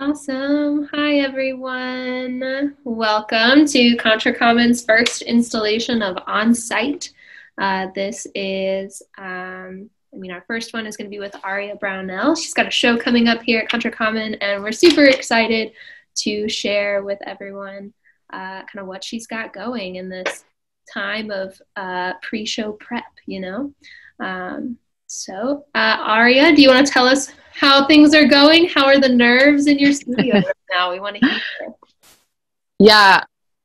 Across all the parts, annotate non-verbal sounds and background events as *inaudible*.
awesome. Hi, everyone. Welcome to Contracommon's first installation of On Site. Uh, this is, um, I mean, our first one is going to be with Aria Brownell. She's got a show coming up here at Contracommon, and we're super excited to share with everyone uh, kind of what she's got going in this time of uh, pre-show prep, you know. Um, so, uh, Aria, do you want to tell us how things are going? How are the nerves in your studio now? We want to hear. Yeah,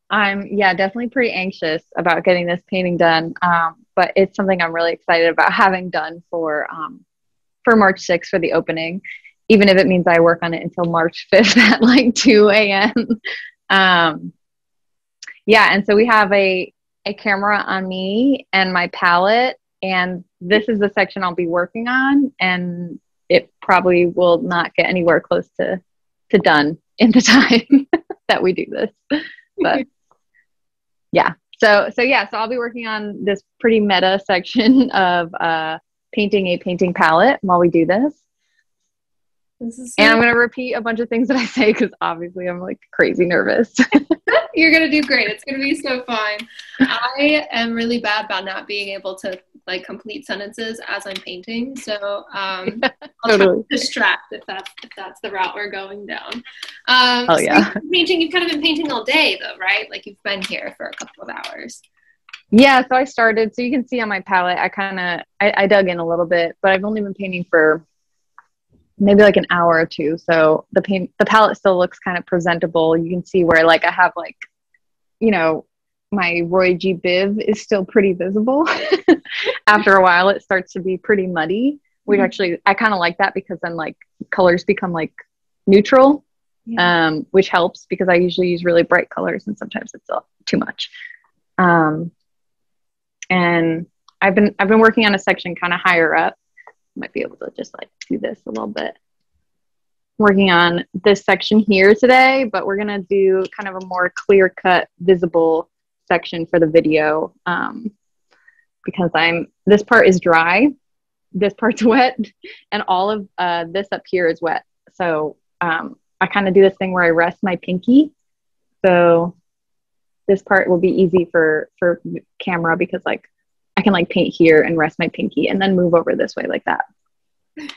I'm yeah definitely pretty anxious about getting this painting done. Um, but it's something I'm really excited about having done for um, for March 6th for the opening, even if it means I work on it until March 5th *laughs* at like 2 a.m. um, yeah, and so we have a a camera on me and my palette, and this is the section I'll be working on, and it probably will not get anywhere close to to done in the *laughs* time that we do this. But *laughs* yeah, so so yeah, so I'll be working on this pretty meta section *laughs* of uh, painting a painting palette while we do this. this is and I'm going to repeat a bunch of things that I say because obviously I'm like crazy nervous. You're going to do great. It's going to be so fun. I am really bad about not being able to like complete sentences as I'm painting. So um, *laughs* I'll totally. to distract if that's if that's the route we're going down. Um, oh so yeah. Painting. You've kind of been painting all day though, right? Like you've been here for a couple of hours. Yeah. So I started. So you can see on my palette, I kind of I, I dug in a little bit, but I've only been painting for maybe like an hour or two. So the paint the palette still looks kind of presentable. You can see where like I have like you know my Roy G. Biv is still pretty visible. *laughs* After a while, it starts to be pretty muddy, which mm-hmm. actually I kind of like that because then like colors become like neutral, yeah. um, which helps because I usually use really bright colors and sometimes it's too much. Um, and I've been I've been working on a section kind of higher up. Might be able to just like do this a little bit working on this section here today, but we're going to do kind of a more clear cut, visible section for the video um, because I'm this part is dry, this part's *laughs* wet, and all of uh, this up here is wet. So um, I kind of do this thing where I rest my pinky. So this part will be easy for for camera because like I can like paint here and rest my pinky and then move over this way like that. *laughs*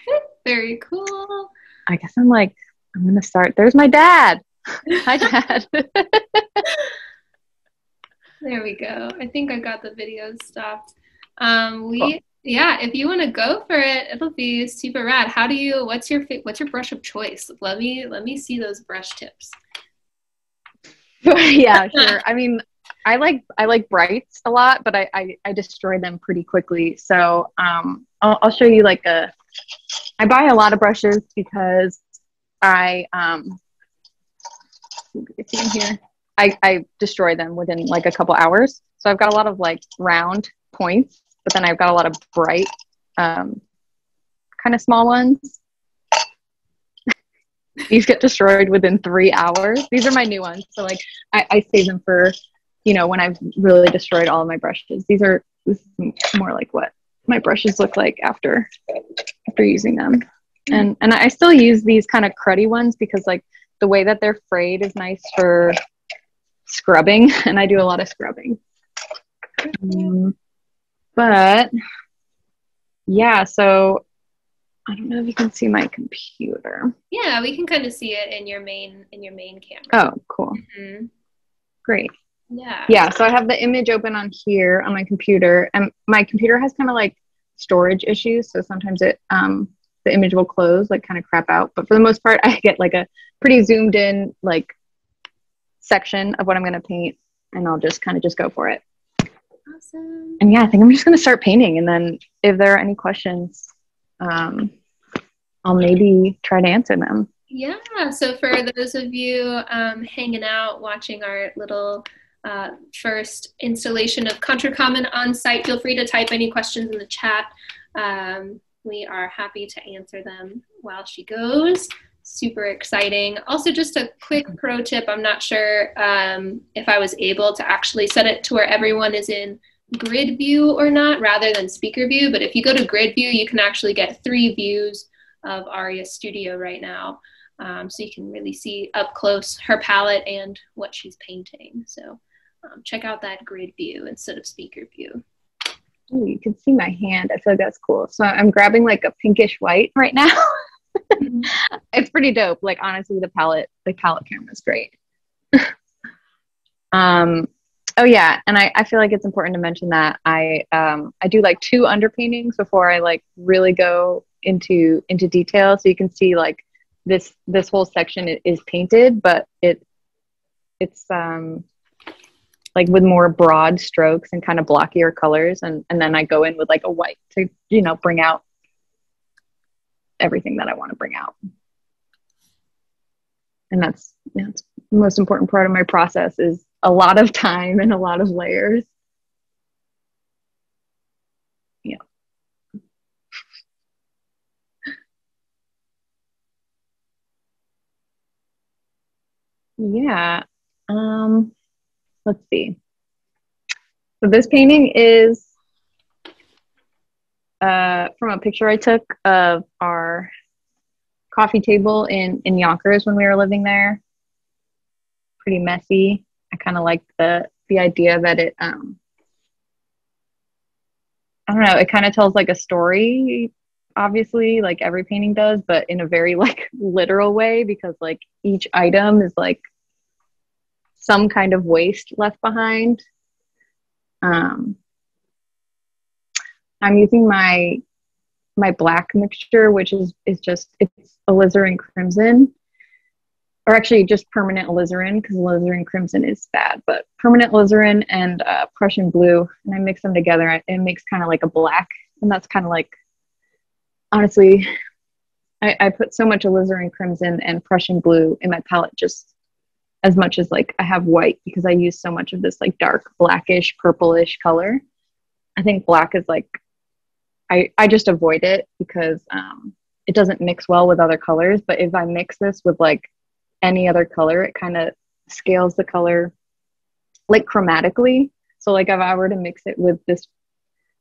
Very cool. I guess I'm like I'm gonna start. There's my dad. *laughs* Hi, dad. There we go. I think I got the video stopped. Um, we cool. yeah, if you want to go for it, it'll be super rad. How do you? What's your what's your brush of choice? Let me let me see those brush tips. *laughs* yeah, *laughs* sure. I mean, I like I like brights a lot, but I I, I destroy them pretty quickly. So um, I'll, I'll show you like a. I buy a lot of brushes because I um. It's in here. I, I destroy them within like a couple hours. So I've got a lot of like round points, but then I've got a lot of bright, um, kind of small ones. *laughs* These get destroyed within three hours. These are my new ones. So like I, I save them for, you know, when I've really destroyed all my brushes. These are this is more like what my brushes look like after after using them. And and I still use these kind of cruddy ones because like the way that they're frayed is nice for scrubbing, *laughs* and I do a lot of scrubbing. Um, but yeah, so I don't know if you can see my computer. Yeah, we can kind of see it in your main in your main camera. Oh, cool. Mm-hmm. Great. Yeah. Yeah, so I have the image open on here on my computer, and my computer has kind of like storage issues, so sometimes it um the image will close, like kind of crap out. But for the most part, *laughs* I get like a pretty zoomed in like section of what I'm going to paint and I'll just kind of just go for it. Awesome. And yeah, I think I'm just going to start painting. And then if there are any questions, um, I'll maybe try to answer them. Yeah. So for those of you um, hanging out, watching our little uh, first installation of Contracommon on site, feel free to type any questions in the chat. Um, we are happy to answer them while she goes super exciting. Also, just a quick pro tip I'm not sure um, if I was able to actually set it to where everyone is in grid view or not rather than speaker view, but if you go to grid view, you can actually get three views of Aria's studio right now. Um, so you can really see up close her palette and what she's painting. So um, check out that grid view instead of speaker view. Ooh, you can see my hand. I feel like that's cool. So I'm grabbing like a pinkish white right now. *laughs* It's pretty dope. Like honestly, the palette, the palette camera is great. um, oh yeah, and I, I feel like it's important to mention that I um I do like two underpaintings before I like really go into into detail. So you can see like this this whole section is painted, but it it's um like with more broad strokes and kind of blockier colors and and then I go in with like a white to you know bring out everything that I want to bring out. And that's that's the most important part of my process is a lot of time and a lot of layers. Yeah. Yeah. Um, let's see. So this painting is uh, from a picture I took of our coffee table in, in Yonkers when we were living there. Pretty messy. I kind of like the the idea that it um, I don't know, it kind of tells like a story obviously like every painting does but in a very *laughs* like literal way because like each item is like some kind of waste left behind um, i'm using my my black mixture which is is just it's alizarin crimson or actually just permanent alizarin because alizarin crimson is bad but permanent alizarin and uh, prussian blue and i mix them together it makes kind of like a black and that's kind of like honestly, I, I put so much alizarin crimson and Prussian blue in my palette just as much as like I have white because I use so much of this like dark blackish purplish color. I think black is like I I just avoid it because um, it doesn't mix well with other colors. But if I mix this with like any other color, it kind of scales the color like chromatically. So like if I were to mix it with this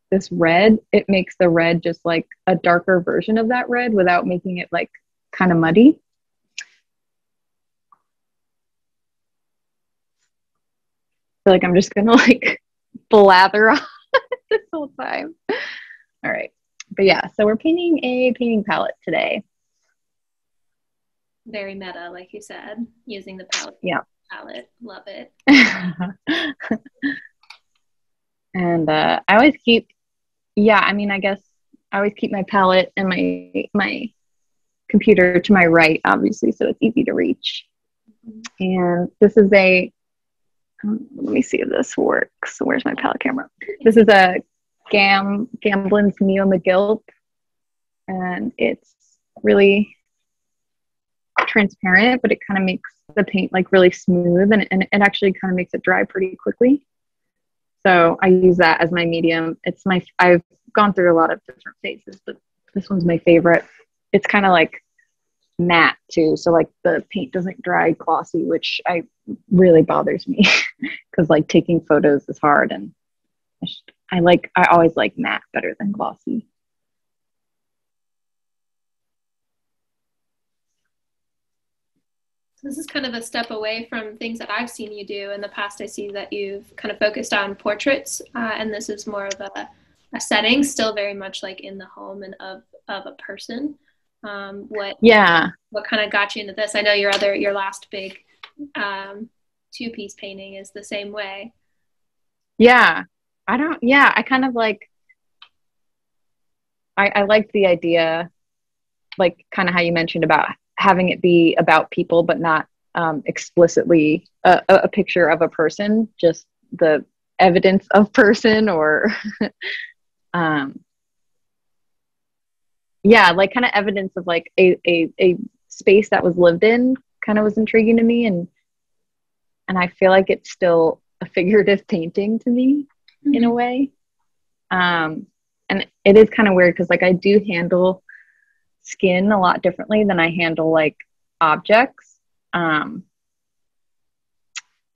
this red, it makes the red just like a darker version of that red without making it like kind of muddy. I feel like I'm just gonna like *laughs* blather on *laughs* this whole time. All right. But yeah, so we're painting a painting palette today. Very meta, like you said, using the palette. Yeah. Palette. Love it. *laughs* and uh, I always keep yeah, I mean, I guess I always keep my palette and my my computer to my right, obviously, so it's easy to reach. And this is a um, let me see if this works. Where's my palette camera? This is a Gam Gamblin's Neo Magilp, and it's really transparent, but it kind of makes the paint like really smooth, and, and it actually kind of makes it dry pretty quickly. So I use that as my medium. It's my I've gone through a lot of different phases, but this one's my favorite. It's kind of like matte too, so like the paint doesn't dry glossy, which I really bothers me *laughs* because like taking photos is hard, and I like I always like matte better than glossy. this is kind of a step away from things that I've seen you do in the past. I see that you've kind of focused on portraits, uh, and this is more of a, a setting, still very much like in the home and of of a person. Um, what yeah, what kind of got you into this? I know your other your last big um, two piece painting is the same way. Yeah, I don't. Yeah, I kind of like. I, I like the idea, like kind of how you mentioned about having it be about people, but not um, explicitly a, a, picture of a person, just the evidence of person or, *laughs* um, yeah, like kind of evidence of like a, a, a space that was lived in kind of was intriguing to me. And, and I feel like it's still a figurative painting to me mm-hmm. in a mm-hmm. way. Um, and it is kind of weird because like I do handle skin a lot differently than I handle like objects. Um,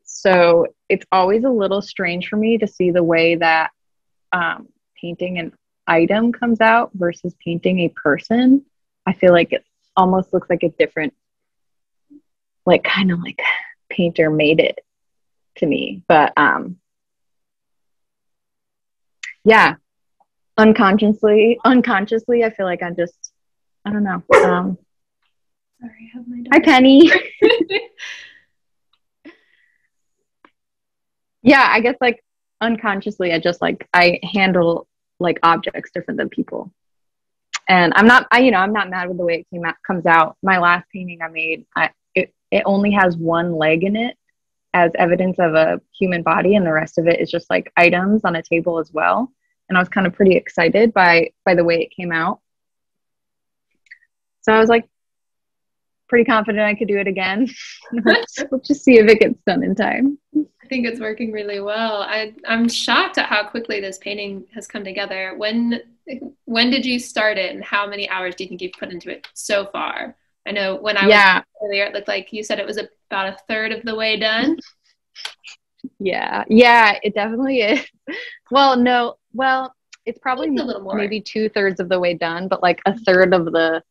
so it's always a little strange for me to see the way that um, painting an item comes out versus painting a person. I feel like it almost looks like a different, like kind of like painter made it to me. But um, yeah, unconsciously, unconsciously, I feel like I'm just, I don't know. Um, Sorry, I have my hi, Penny. *laughs* yeah, I guess like unconsciously, I just like I handle like objects different than people and i'm not i you know i'm not mad with the way it came out comes out my last painting i made I, it, it only has one leg in it as evidence of a human body and the rest of it is just like items on a table as well. And i was kind of pretty excited by by the way it came out. So i was like pretty confident i could do it again. *laughs* *laughs* We'll just see if it gets done in time. I think it's working really well. I, i'm shocked at how quickly this painting has come together. When when did you start it and how many hours do you think you've put into it so far? I know when I yeah. was earlier, it looked like you said it was about a third of the way done. Yeah, yeah, it definitely is. *laughs* Well, no, well, it's probably it's a little more. maybe two thirds of the way done, but like a third of the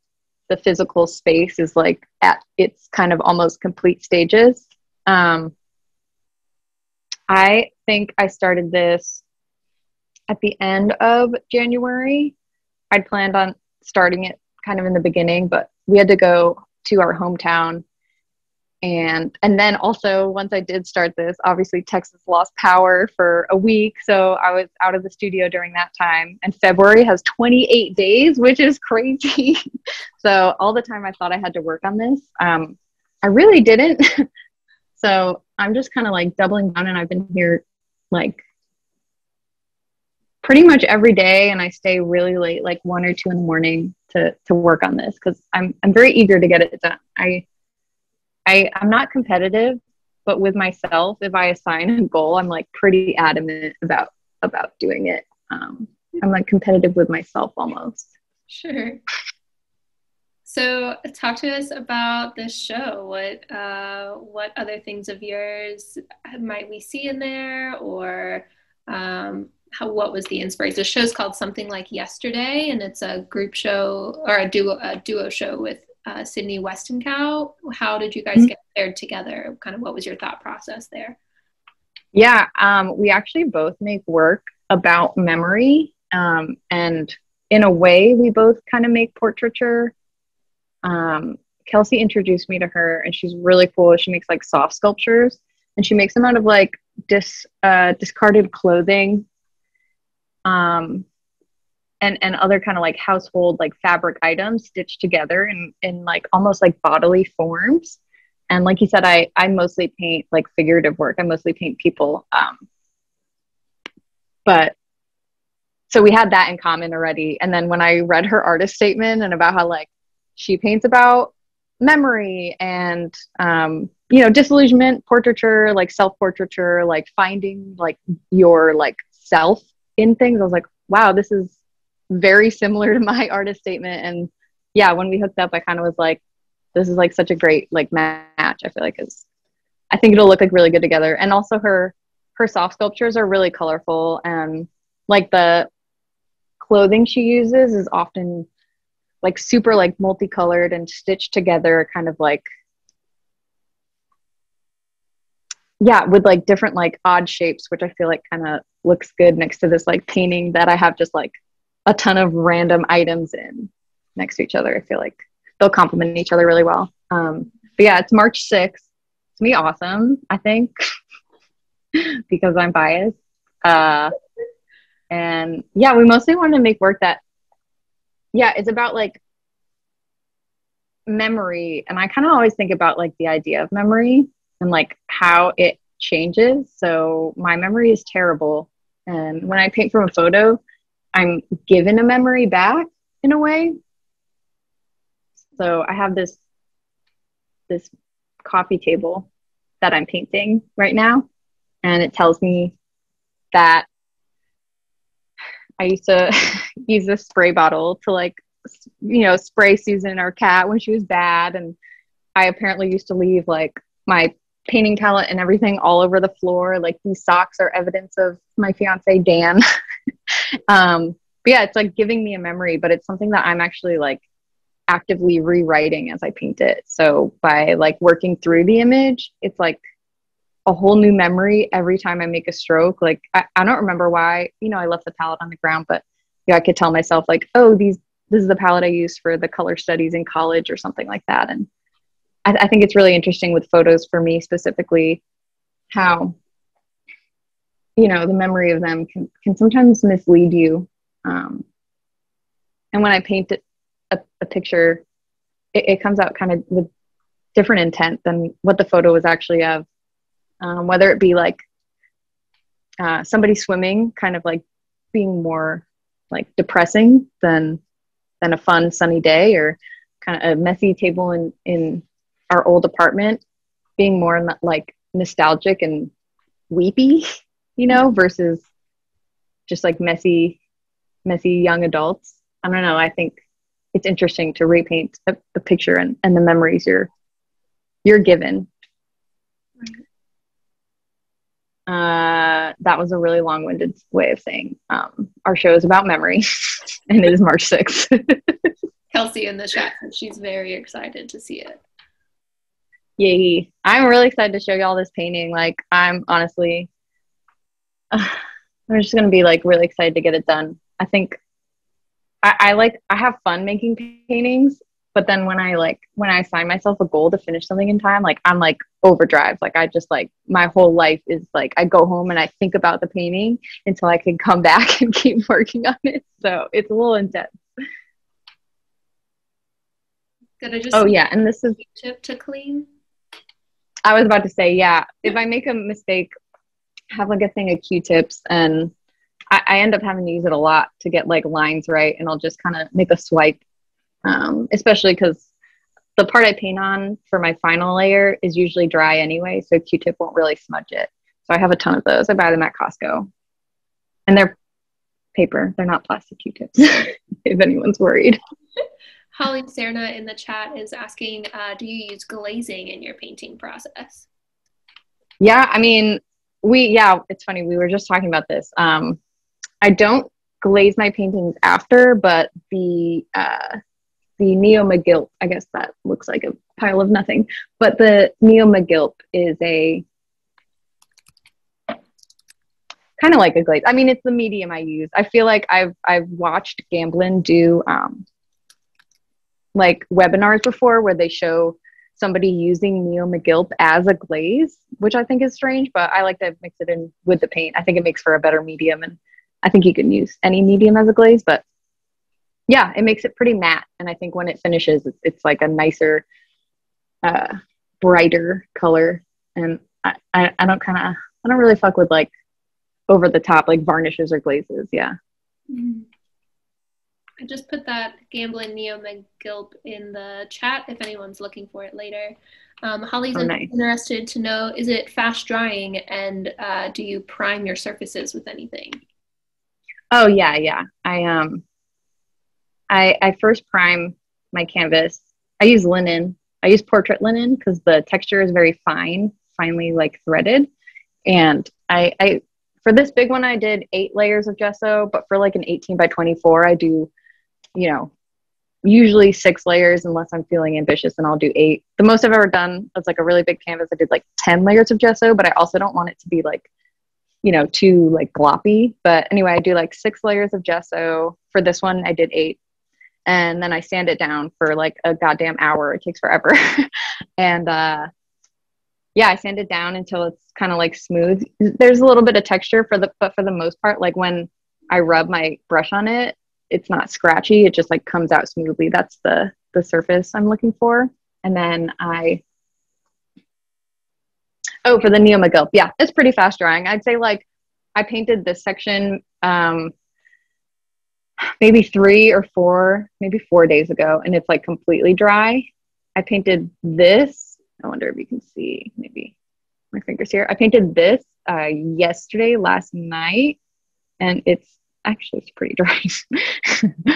the physical space is like at its kind of almost complete stages. Um, I think I started this at the end of January. I'd planned on starting it kind of in the beginning, but we had to go to our hometown. And and then also once I did start this, obviously Texas lost power for a week, so I was out of the studio during that time. And February has 28 days, which is crazy. *laughs* so all the time I thought I had to work on this, um, I really didn't. *laughs* so I'm just kind of like doubling down, and I've been here like pretty much every day and I stay really late, like one or two in the morning to to work on this because I'm I'm very eager to get it done. I I I'm not competitive, but with myself, if I assign a goal, I'm like pretty adamant about about doing it. Um, I'm like competitive with myself almost. Sure. So, talk to us about this show. What uh, what other things of yours might we see in there, or um, how what was the inspiration? The show's called something like Yesterday, and it's a group show or a duo a duo show with uh, Sidney Westenskow. How did you guys mm-hmm. get paired together? Kind of what was your thought process there? Yeah, um, we actually both make work about memory, um, and in a way, we both kind of make portraiture. Um, Kelsey introduced me to her, and she's really cool. She makes like soft sculptures, and she makes them out of like dis uh, discarded clothing um, and and other kind of like household like fabric items stitched together in in like almost like bodily forms. And like you said i i mostly paint like figurative work. I mostly paint people um but so we had that in common already. And then when i read her artist statement and about how like she paints about memory and um you know disillusionment portraiture like self portraiture like finding like your like self in things, I was like, wow, this is very similar *laughs* to my artist statement. And yeah, when we hooked up, I kind of was like, this is like such a great like match. I feel like is, I think it'll look like really good together. And also her, her soft sculptures are really colorful and like the clothing she uses is often like super like multicolored and stitched together kind of like yeah with like different like odd shapes which i feel like kind of looks good next to this like painting that i have just like a ton of random items in next to each other. I feel like they'll complement each other really well. Um but yeah it's march 6th it's me awesome i think *laughs* because i'm biased. Uh and yeah we mostly wanted to make work that yeah it's about like memory and i kind of always think about like the idea of memory and like how it changes. So my memory is terrible. And when I paint from a photo, I'm given a memory back in a way. So I have this this coffee table that I'm painting right now, and it tells me that I used to *laughs* use a spray bottle to like you know spray Susan our cat when she was bad, and I apparently used to leave like my painting palette and everything all over the floor. Like these socks are evidence of my fiance Dan. *laughs* um, but yeah, it's like giving me a memory, but it's something that I'm actually like actively rewriting as I paint it. So by like working through the image, it's like a whole new memory every time I make a stroke. Like I, I don't remember why, you know, I left the palette on the ground, but yeah, I could tell myself like, oh, these this is the palette I used for the color studies in college or something like that. And I, I think it's really interesting with photos for me specifically how you know the memory of them can, can sometimes mislead you. Um, and when i paint it, a, a picture it, it, comes out kind of with different intent than what the photo was actually of. Um, whether it be like uh, somebody swimming kind of like being more like depressing than than a fun sunny day or kind of a messy table in in our old apartment being more like nostalgic and weepy, *laughs* you know, versus just like messy, messy young adults. I don't know. I think it's interesting to repaint a, a picture and, and the memories you're you're given. Uh, that was a really long-winded way of saying um, our show is about memory, *laughs* and it is March sixth. *laughs* Kelsey in the chat she's very excited to see it. Yay. I'm really excited to show you all this painting. Like, I'm honestly, uh, *sighs* I'm just going to be like really excited to get it done. I think I, I like, I have fun making paintings, but then when I like, when I assign myself a goal to finish something in time, like, I'm like overdrive. Like, I just like, my whole life is like, I go home and I think about the painting until I can come *laughs* back and keep working on it. So it's a little intense. Did I just oh yeah, and this is tip to clean. I was about to say, yeah, if I make a mistake, have like a thing of Q-tips and I, I end up having to use it a lot to get like lines right and I'll just kind of make a swipe. Um, especially because the part I paint on for my final layer is usually dry anyway, so Q-tip won't really smudge it. So I have a ton of those. I buy them at Costco. And they're paper, they're not plastic Q-tips, *laughs* if anyone's worried. Holly Serna in the chat is asking, uh, do you use glazing in your painting process? Yeah, I mean, we, yeah, it's funny. We were just talking about this. Um, I don't glaze my paintings after, but the, uh, the Neo Magilp, I guess that looks like a pile of nothing, but the Neo Magilp is a kind of like a glaze. I mean, it's the medium I use. I feel like I've I've watched Gamblin do um, like webinars before where they show somebody using Neo Magilp as a glaze, which I think is strange, but I like to mix it in with the paint. I think it makes for a better medium, and I think you can use any medium as a glaze, but yeah, it makes it pretty matte. And I think when it finishes, it's, it's like a nicer, uh, brighter color. And I, I, I don't kind of, I don't really fuck with like over the top, like varnishes or glazes. Yeah. Mm-hmm. I just put that Gamblin Neo Magilp in the chat if anyone's looking for it later. Um, Holly's oh, nice. interested to know is it fast drying and uh, do you prime your surfaces with anything? Oh yeah, yeah. I um, I I first prime my canvas. I use linen. I use portrait linen because the texture is very fine, finely like threaded, and I I for this big one I did eight layers of gesso, but for like an 18 by 24 I do you know, usually six layers unless I'm feeling ambitious and I'll do eight. The most I've ever done was like a really big canvas. I did like 10 layers of gesso, but I also don't want it to be like, you know, too like gloppy. But anyway, I do like six layers of gesso. For this one, I did eight. And then I sand it down for like a goddamn hour. It takes forever. *laughs* and uh yeah, I sand it down until it's kind of like smooth. There's a little bit of texture for the but for the most part, like when I rub my brush on it, it's not scratchy. It just like comes out smoothly. That's the the surface I'm looking for. And then I oh for the Neo Magilp, yeah, it's pretty fast drying. I'd say like I painted this section um, maybe three or four, maybe four days ago, and it's like completely dry. I painted this. I wonder if you can see maybe my fingers here. I painted this uh, yesterday, last night, and it's actually it's pretty dry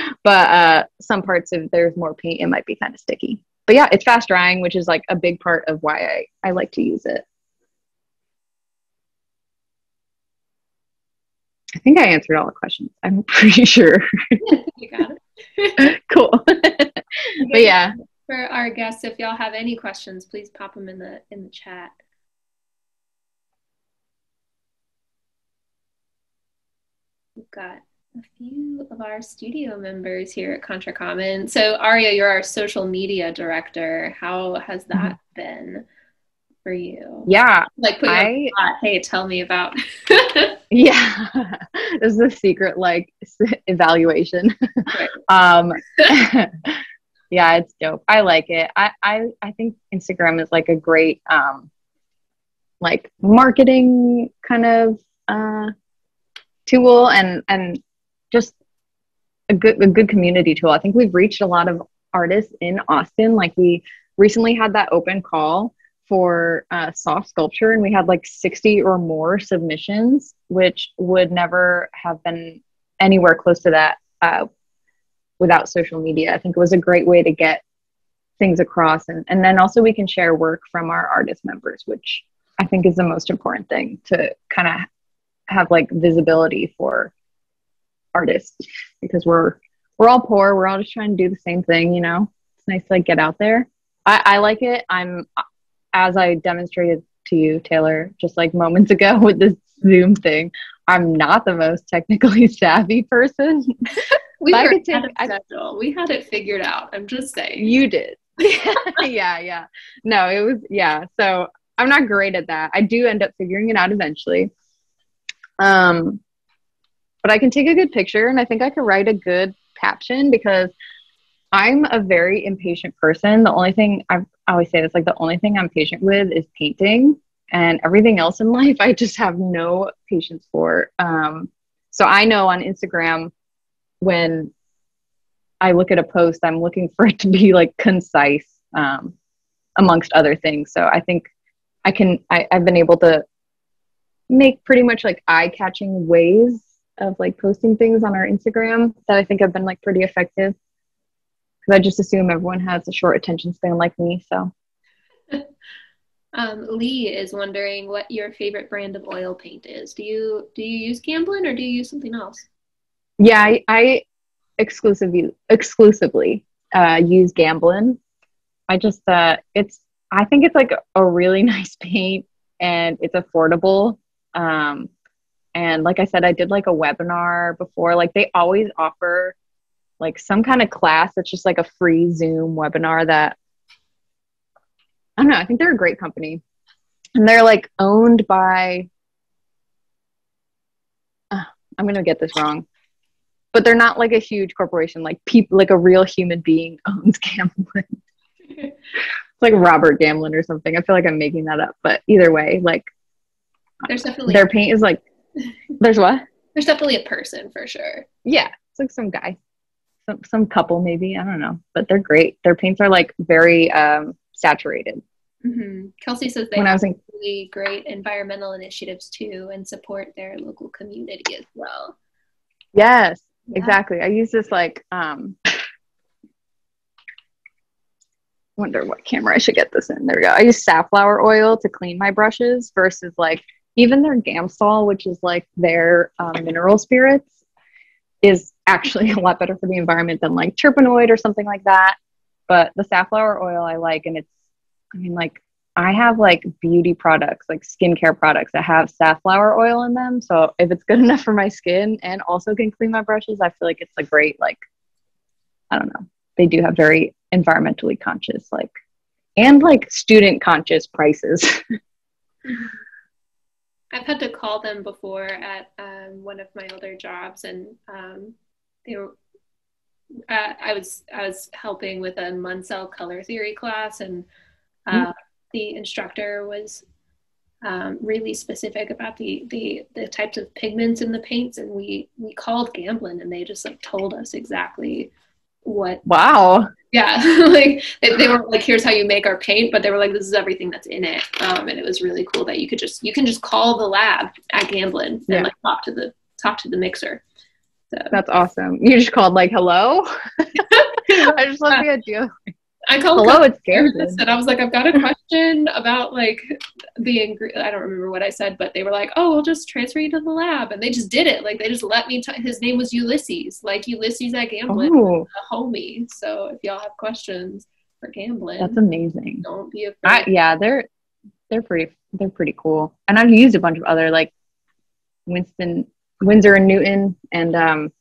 *laughs* but uh, some parts of there's more paint it might be kind of sticky but yeah it's fast drying which is like a big part of why i, I like to use it i think i answered all the questions i'm *laughs* pretty sure *laughs* you got it cool. but yeah. For our guests, if y'all have any questions, please pop them in the in the chat. We've got a few of our studio members here at Contracommon. So Aria, you're our social media director. How has that mm-hmm. been for you? Yeah. Like put I, hey, tell me about *laughs* *laughs* Yeah. *laughs* this is a secret like evaluation. Right. um yeah, it's dope. I like it. I, I I think Instagram is like a great um like marketing kind of uh tool and and just a good a good community tool. I think we've reached a lot of artists in Austin. Like we recently had that open call for uh, soft sculpture, and we had like sixty or more submissions, which would never have been anywhere close to that uh, without social media. I think it was a great way to get things across, and and then also we can share work from our artist members, which I think is the most important thing to kind of have like visibility for artists because we're we're all poor. We're all just trying to do the same thing, you know. It's nice to like get out there. I, I like it. I'm as I demonstrated to you, Taylor, just like moments ago *laughs* with this Zoom thing. I'm not the most technically *laughs* savvy person. we, were take, I, we had it figured out. I'm just saying. You did. *laughs* yeah, yeah. No, it was yeah. So I'm not great at that. I do end up figuring it out eventually. Um, but I can take a good picture and I think I could write a good caption because I'm a very impatient person. The only thing I've, I always say this like the only thing I'm patient with is painting and everything else in *laughs* life I just have no patience for. Um, so I know on Instagram when I look at a post, I'm looking for it to be like concise um, amongst other things. So I think I can, I, I've been able to make pretty much like eye catching ways of like posting things on our Instagram that I think have been like pretty effective. Because I just assume everyone has a short attention span like me. So, *laughs* um, Lee is wondering what your favorite brand of oil paint is. Do you do you use Gamblin or do you use something else? Yeah, I, I exclusively exclusively uh, use Gamblin. I just uh, it's I think it's like a really *laughs* nice paint and it's affordable. Um, and like I said, I did like a webinar before. Like they always offer like some kind of class that's just like a free Zoom webinar that I don't know. I think they're a great company. And they're like owned by, uh, I'm going to get this wrong, but they're not like a huge corporation. Like people, like a real human being *laughs* owns Gamblin. *laughs* it's like Robert Gamblin or something. I feel like I'm making that up, but either way, like there's definitely their paint is like there's what? There's definitely a person for sure. Yeah, it's like some guy, some some couple maybe. I don't know, but they're great. Their paints are like very um, saturated. Mm-hmm. Kelsey says they when have I was in- really great environmental initiatives too, and support their local community as well. Yes, yeah. exactly. I use this like um, wonder what camera I should get this in. There we go. I use safflower oil to clean my brushes versus like even their Gamsol, which is like their um, mineral spirits, is actually *laughs* a lot better for the environment than like turpenoid or something like that. But the safflower oil I like, and it's, I mean, like I have like beauty products, like skincare products that have safflower oil in them. So if it's good *laughs* enough for my skin and also can clean my brushes, I feel like it's a great, like, I don't know. They do have very environmentally conscious, like, and like student conscious prices. *laughs* I've had to call them before at um, one of my other jobs, and um, they were. Uh, I was I was helping with a Munsell color theory class, and uh, mm the instructor was um, really specific about the, the the types of pigments in the paints, and we we called Gamblin, and they just like told us exactly what wow yeah *laughs* like they, they, were like here's how you make our paint but they were like this is everything that's in it um, and it was really cool that you could just you can just call the lab at gamblin and yeah. like talk to the talk to the mixer so. that's awesome you just called like hello *laughs* *laughs* i just love the idea I called Hello, it's Camden. and I was like, I've got a question about like the ingre- I don't remember what I said, but they were like, oh, we'll just transfer you to the lab, and they just did it. Like they just let me. T- his name was Ulysses, like Ulysses at Gamblin, Oh, a homie. So if y'all have questions for Gamblin, that's amazing. don't be afraid. I, yeah, they're they're pretty they're pretty cool. And I've used a bunch of other like Winston Winsor and Newton and um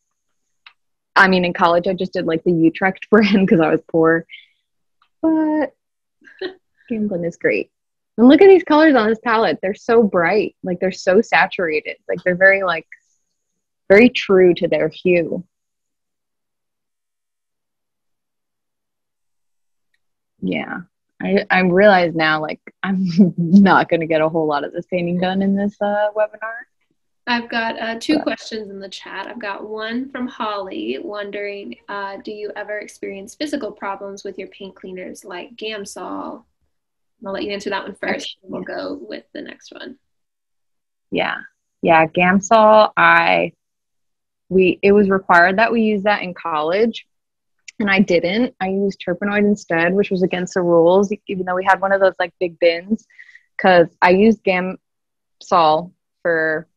I mean in college I just did like the Utrecht *laughs* brand because I was poor. But Gamblin is great. And look at these colors on this palette. They're so bright. Like they're so saturated. Like they're very like very true to their hue. Yeah. I, I realize now, like, I'm *laughs* not going to get a whole lot of this painting done in this uh, webinar. I've got uh, two questions in the chat. I've got one from Holly wondering, uh, do you ever experience physical problems with your paint cleaners like Gamsol? I'll let you answer that one first. and We'll go with the next one. Yeah. Yeah. Gamsol, I, we, it was required that we use that in college. And I didn't. I used Turpenoid instead, which was against the rules, even though we had one of those like big bins. Because I used Gamsol for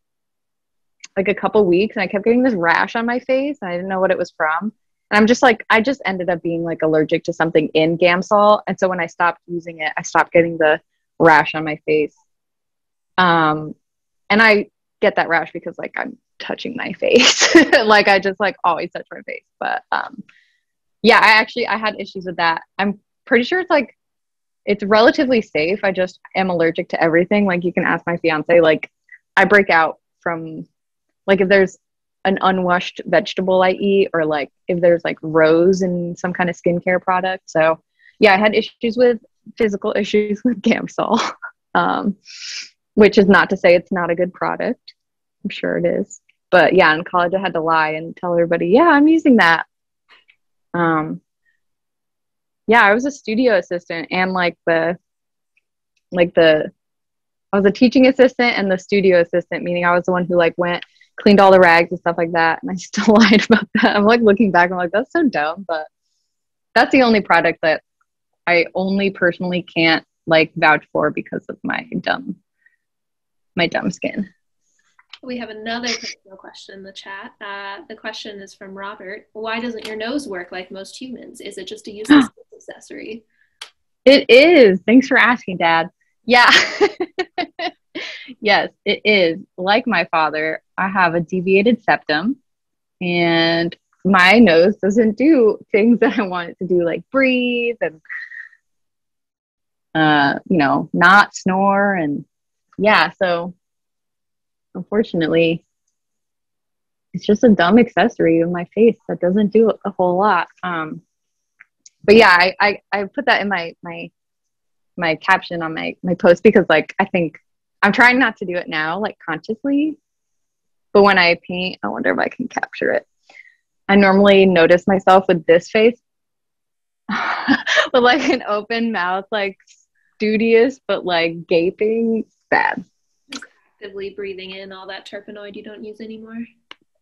like a couple weeks and I kept getting this rash on my face and I didn't know what it was from. And I'm just like, I just ended up being like allergic to something in Gamsol. And so when I stopped using it, I stopped getting the rash on my face. Um, and I get that rash because like I'm touching my face. *laughs* like I just like always touch my face. But um, yeah, I actually I had issues with that. I'm pretty sure it's like it's relatively safe. I just am allergic to everything. Like you can ask my fiance. Like I break out from like if there's an unwashed vegetable I eat, or like if there's like rose in some kind of skincare product. So yeah, I had issues with physical issues *laughs* with Gamsol, um, which is not to say it's not a good product. I'm sure it is. But yeah, in college I had to lie and tell everybody, yeah, I'm using that. Um, yeah, I was a studio assistant and like the like the I was a teaching assistant and the studio assistant, meaning I was the one who like went cleaned all the rags and stuff like that. And I *laughs* still lied about that. I'm like looking back, I'm like, that's so dumb, but that's the only product that I only personally can't like vouch for because of my dumb my dumb skin. We have another personal question in the chat. Uh, the question is from Robert. Why doesn't your nose work like most humans? Is it just a useless *gasps* accessory? It is. Thanks for asking, Dad. Yeah. *laughs* yes, it is. Like my father, I have a deviated septum and my nose doesn't do things *laughs* that I want it to do, like breathe and, uh, you know, not snore. And yeah, so unfortunately, it's just a dumb accessory in my face that doesn't do a whole lot. Um, but yeah, I, I, I put that in my, my, my caption on my, my post because like, I think I'm trying not to do it now, like consciously, but when I paint, I wonder if I can capture it. I normally notice myself with this face, *laughs* with like an open mouth, like studious, but like gaping. It's bad. Actively breathing in all that turpenoid you don't use anymore. *laughs*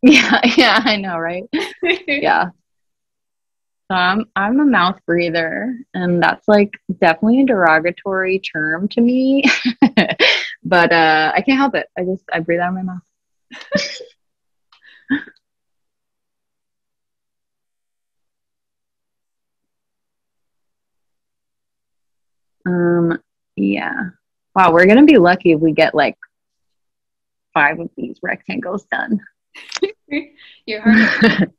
Yeah, yeah, I know, right? *laughs* yeah. So I'm I'm a mouth breather, and that's like definitely a derogatory term to me. But uh, I can't help it. I just I breathe out of my mouth. *laughs* um. Yeah. Wow, we're gonna be lucky if we get like five of these rectangles done. *laughs* You're hard.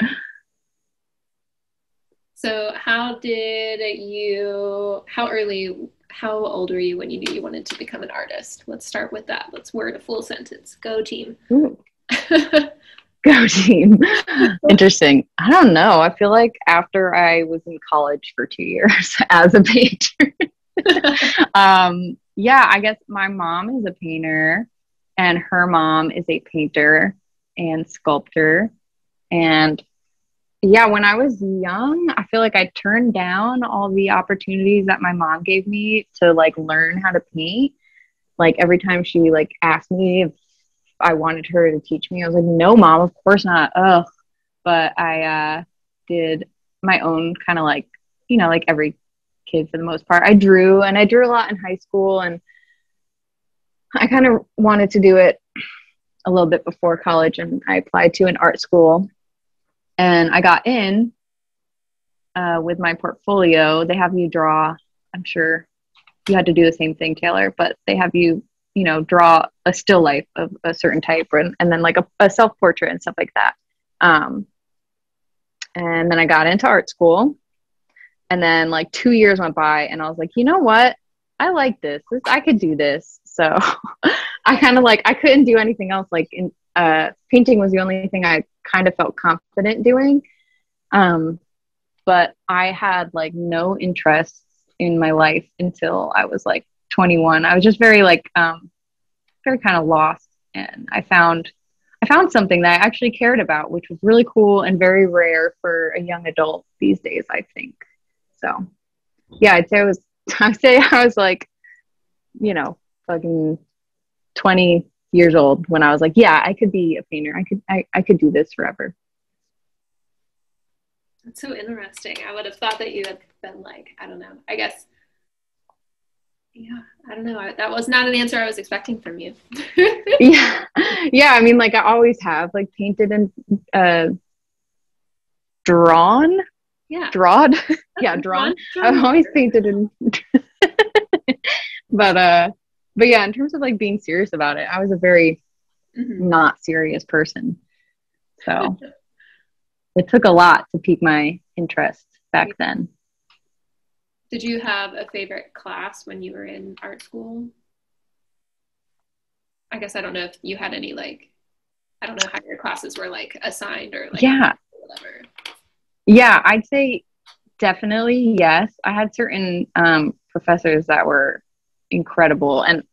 *laughs* so, how did you? How early? How old were you when you knew you wanted to become an artist? Let's start with that. Let's word a full sentence. Go team. Go team. *laughs* Interesting. I don't know. I feel like after I was in college for two years *laughs* as a painter. *laughs* um, yeah, I guess my mom is a painter and her mom is a painter and sculptor. And yeah, when I was young, I feel like I turned down all the opportunities that my mom gave me to like learn how to paint. Like every time she like asked me if I wanted her to teach me, I was like, no, mom, of course not. Ugh. But I uh, did my own kind of like you know, like every kid for the most part. I drew and I drew a lot in high school and I kind of wanted to do it a little bit before college and I applied to an art school and I got in uh, with my portfolio. They have you draw, I'm sure you had to do the same thing, Taylor, but they have you, you know, draw a still life of a certain type and, and then like a, a self portrait and stuff like that. Um, and then I got into art school. And then like two years went by and I was like, you know what? I like this. this I could do this. So *laughs* I kind of like, I couldn't do anything else. Like in, uh, painting was the only thing I kind of felt confident doing. Um, but I had like no interest in my life until I was like 21. I was just very like, um, very kind of lost. And I found I found something that I actually cared about, which was really cool and very rare for a young adult these days, I think. So, yeah, I'd say I was, *laughs* I'd say I was like, you know, fucking 20 years old when I was like, yeah, I could be a painter. I could, I, I could do this forever. That's so interesting. I would have thought that you had been like, I don't know, I guess yeah i don't know that was not an answer i was expecting from you *laughs* yeah yeah i mean like i always have like painted and uh drawn yeah drawed *laughs* yeah *laughs* drawn, drawn. i've always painted and but uh but yeah in terms of like being serious about it i was a very mm-hmm. not serious person so *laughs* it took a lot to pique my interest back then did you have a favorite class when you were in art school? I guess I don't know if you had any like I don't know how your classes were like assigned or like yeah whatever. Yeah, I'd say definitely yes. I had certain um, professors that were incredible, and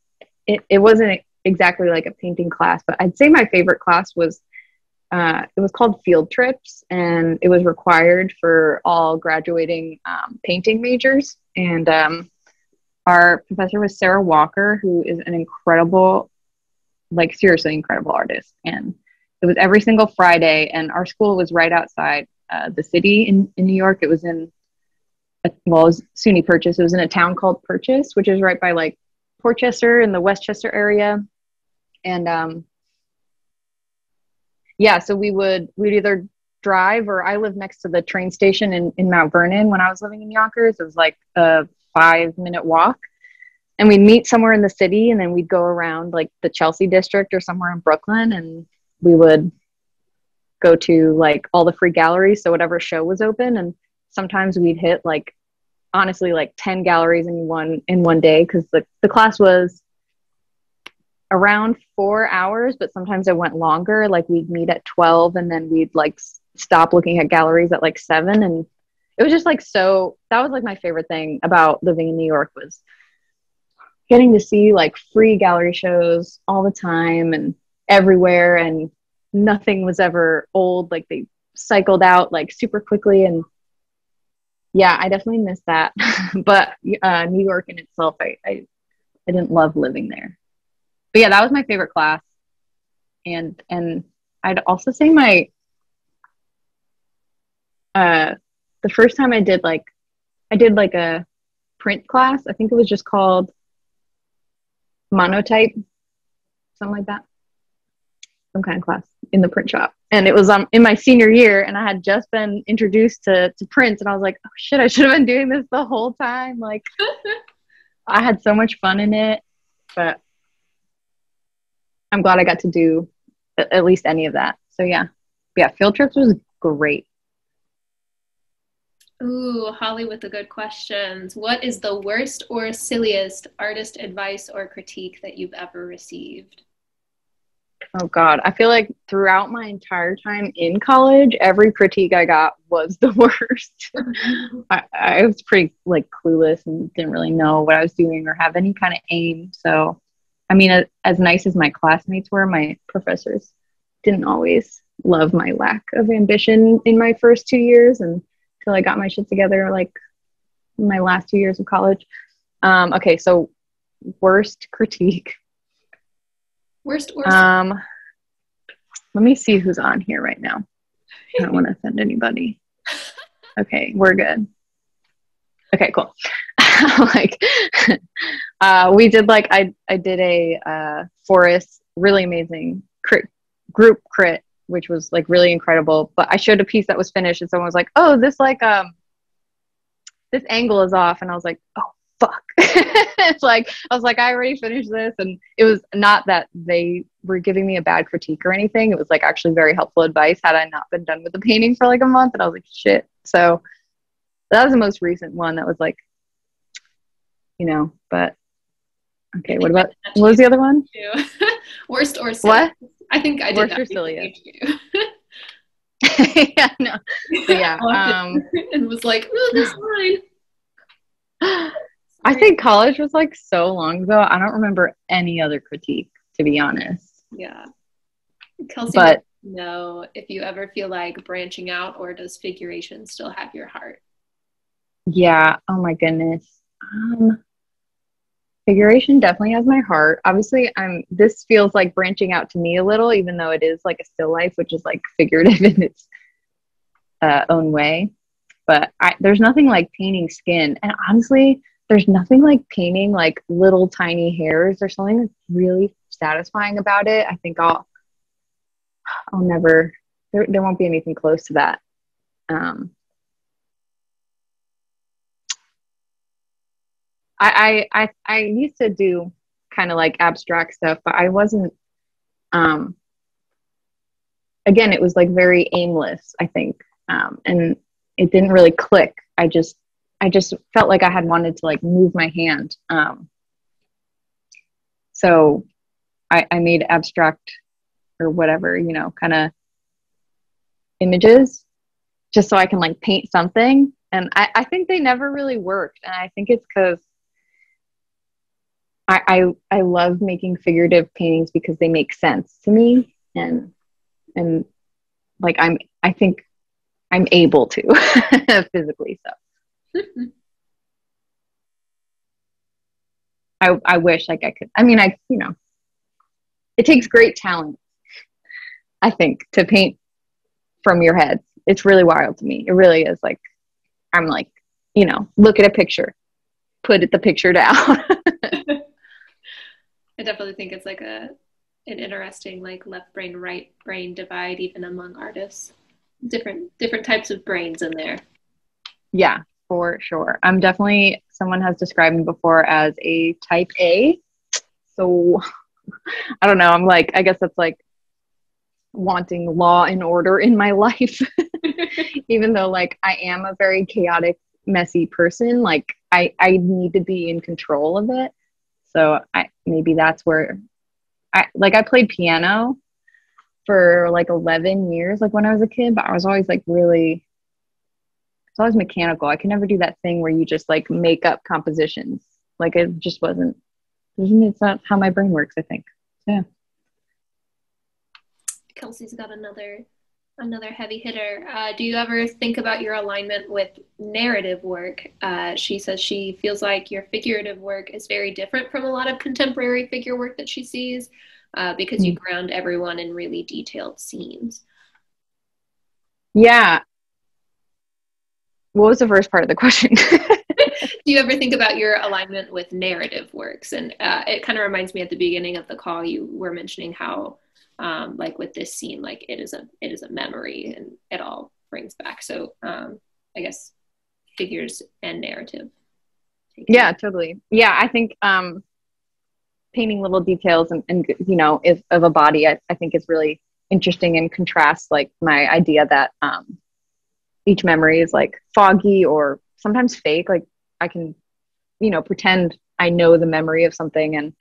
it, it wasn't exactly like a painting class, but I'd say my favorite class was uh, it was called field trips and it was required for all graduating um, painting majors. And um, our professor was sarah walker who is an incredible like seriously incredible artist. And it was every single friday and our school was right outside uh, the city in, in new york. It was in a, well it was suny purchase it was in a town called purchase which is right by like portchester in the westchester area and um, yeah, so we would we'd either drive or I lived next to the train station in, in Mount Vernon when I was living in Yonkers. It was like a five minute walk. And we'd meet somewhere in the city and then we'd go around like the Chelsea district or somewhere in Brooklyn and we would go to like all the free galleries. So whatever show was open. And sometimes we'd hit like honestly like 10 galleries in one in one day because the, the class was around four hours, but sometimes it went longer. Like we'd meet at 12 and then we'd like stop looking at galleries at like seven. And it was just like so, that was like my favorite thing about living in New York was getting to see like free gallery shows all the time and everywhere. And nothing was ever old. Like they cycled out like super quickly. And yeah, I definitely miss that. *laughs* but uh, New York in itself, I, I, I didn't love living there but yeah, that was my favorite class. And and I'd also say my uh the first time I did like I did like a print class. I think it was just called monotype, something like that. Some kind of class in the print shop. And it was um in my senior year and I had just been introduced to to print and I was like, oh shit, I should have been doing this the whole time. Like *laughs* I had so much fun in it. But I'm glad I got to do at least any of that. So yeah, yeah, field trips was great. Ooh, Holly with the good questions. What is the worst or silliest artist advice or critique that you've ever received? Oh God, I feel like throughout my entire time in college, every critique I got was the *laughs* worst. I, I was pretty like clueless and didn't really know what I was doing or have any kind of aim. So I mean, as nice as my classmates were, my professors didn't always love my lack of ambition in my first two years and until I got my shit together, like my last two years of college. Um, okay, so worst critique. Worst, worst. Um, let me see who's on here right now. I don't want to offend anybody. *laughs* Okay, we're good. Okay, cool. *laughs* like, *laughs* uh, we did like I I did a uh, forest really amazing crit, group crit, which was like really incredible. But I showed a piece that was finished, and someone was like, "Oh, this like um, this angle is off," and I was like, "Oh, fuck." *laughs* it's like I was like, I already finished this, and it was not that they were giving me a bad critique or anything. It was like actually very helpful advice. Had I not been done with the painting for like a month, and I was like, shit. So that was the most recent one that was like, you know, but okay. What about what was the other one? *laughs* Worst or silly. What? I think I did Worst that or silly. too. *laughs* yeah, no. But yeah. Um, and was like, oh, this line. I think college was like so long ago. I don't remember any other critique, to be honest. Yeah. Kelsey, But know if you ever feel like branching out or does figuration still have your heart? yeah, oh my goodness. Um, figuration definitely has my heart. Obviously, I'm. This feels like branching out to me a little, even though it is like a still life, which is like *laughs* figurative in its uh, own way. But I, there's nothing like painting skin, and honestly, there's nothing like painting like little tiny hairs. There's something that's really satisfying about it. I think I'll I'll never there there won't be anything close to that. Um I I I, I used to do kind of like abstract stuff, but I wasn't um again it was like very aimless, I think. Um and it didn't really click. I just I just felt like I had wanted to like move my hand. Um, so I, I made abstract or whatever, you know, kind of images just so I can like paint something. And I, I think they never really worked. And I think it's because I, I I love making figurative paintings because they make sense to me and and like I'm I think I'm able to *laughs* physically so. *laughs* I, I wish like I could. I mean, I, you know, it takes great talent, I think, to paint from your head. It's really wild to me. It really is like, I'm like, you know, look at a picture, put the picture down. *laughs* I definitely think it's like a an interesting like left brain right brain divide even among artists. Different different types of brains in there. yeah, for sure. I'm definitely, someone has described me before as a type A. So *laughs* I don't know. I'm like, I guess that's like wanting law and order in my *laughs* life. *laughs* Even though like I am a very chaotic, messy person, like I, I need to be in control of it. So I maybe that's where I like I played piano for like 11 years like when I was a kid, but I was always like really it's always mechanical. I can never do that thing where you just like make up compositions. Like it just wasn't. It's not how my brain works. I think. Yeah. Kelsey's got another another heavy hitter. Uh, do you ever think about your alignment with narrative work? Uh, she says she feels like your figurative work is very different from a lot of contemporary figure work that she sees uh, because you ground everyone in really detailed scenes. Yeah. What was the first part of the question? *laughs* do you ever think about your alignment with narrative works? And uh, it kind of reminds me at the beginning of the call, you were mentioning how, um, like with this scene, like it is a it is a memory, and it all brings back. So um, I guess figures and narrative. yeah, totally. Yeah, I think um, painting little details and, and you know if, of a body, I, I think is really interesting and contrasts like my idea that um, each memory is like foggy or sometimes fake. Like I can, you know, pretend I know the memory of something and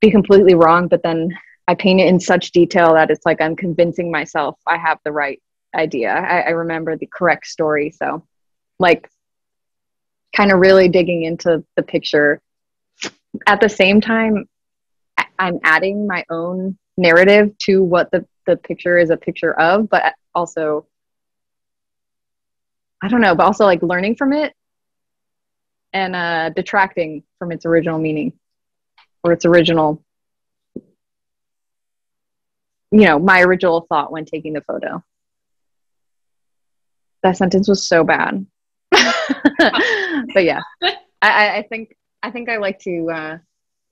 be completely wrong, but then I paint it in such detail that it's like I'm convincing myself I have the right idea. I, I remember the correct story. So, like, kind of really digging into the picture. At the same time, I'm adding my own narrative to what the, the picture is a picture of, but also, I don't know, but also like learning from it and uh, detracting from its original meaning or its original you know my original thought when taking the photo. That sentence was so bad. *laughs* But yeah, I, I think I think I like to uh,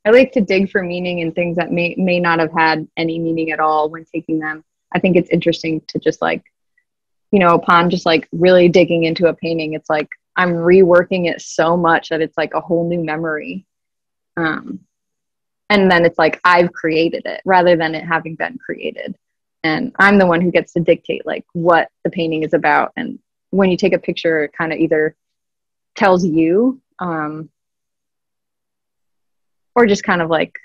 I like to dig for meaning in things that may may not have had any meaning at all when taking them. I think it's interesting to just like, you know, upon just like really digging into a painting, it's like I'm reworking it so much that it's like a whole new memory. Um, and then it's like I've created it rather than it having been created. And I'm the one who gets to dictate like what the painting is about. And when you take a picture, it kind of either tells you um, or just kind of like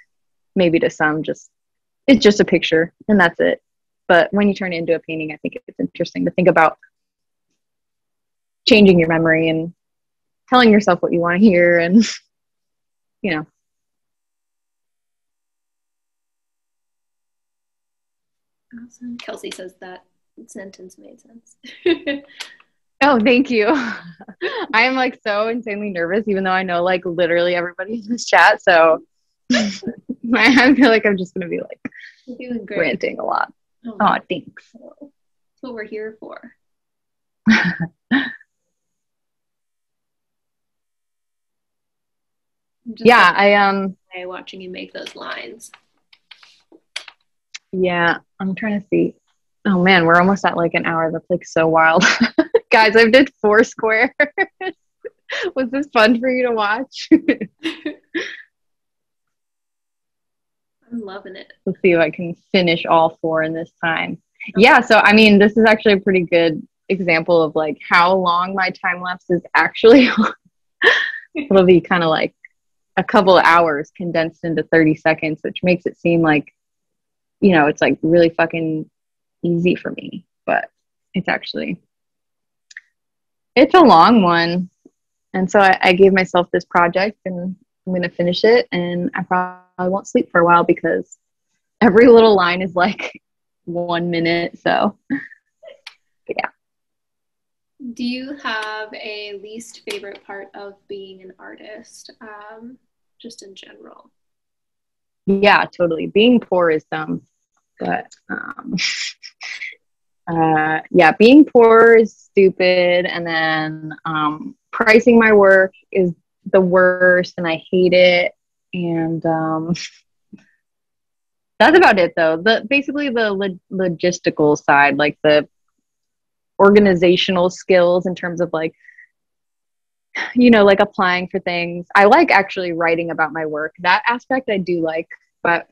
maybe to some just it's just a picture and that's it but when you turn it into a painting i think it's interesting to think about changing your memory and telling yourself what you want to hear and *laughs* you know awesome kelsey says that sentence made sense *laughs* Oh, thank you. *laughs* I am like so insanely nervous, even though I know like literally everybody in this chat. So I feel like I'm just gonna be like ranting a lot. Oh, oh thanks. That's what we're here for. *laughs* yeah, I um watching you make those lines. Yeah, I'm trying to see. Oh man, we're almost at like an hour. That's like so wild. *laughs* Guys, I did Foursquare. *laughs* Was this fun for you to watch? I'm loving it. Let's see if I can finish all four in this time. Yeah, so I mean, this is actually a pretty good example of like how long my time lapse is actually. *laughs* It'll be kind of like a couple of hours condensed into 30 seconds, which makes it seem like, you know, it's like really fucking easy for me, but it's actually it's a long one. And so I, I gave myself this project and I'm going to finish it. And I probably won't sleep for a while because every little line is like one minute. So, yeah. Do you have a least favorite part of being an artist, um, just in general? Yeah, totally. Being poor is dumb, but um, *laughs* uh, yeah, being poor is stupid, and then um, pricing my work is the worst, and I hate it. And um, *laughs* that's about it, though. The basically the lo- logistical side, like the organizational skills in terms of like you know like applying for things i like actually writing about my work that aspect i do like but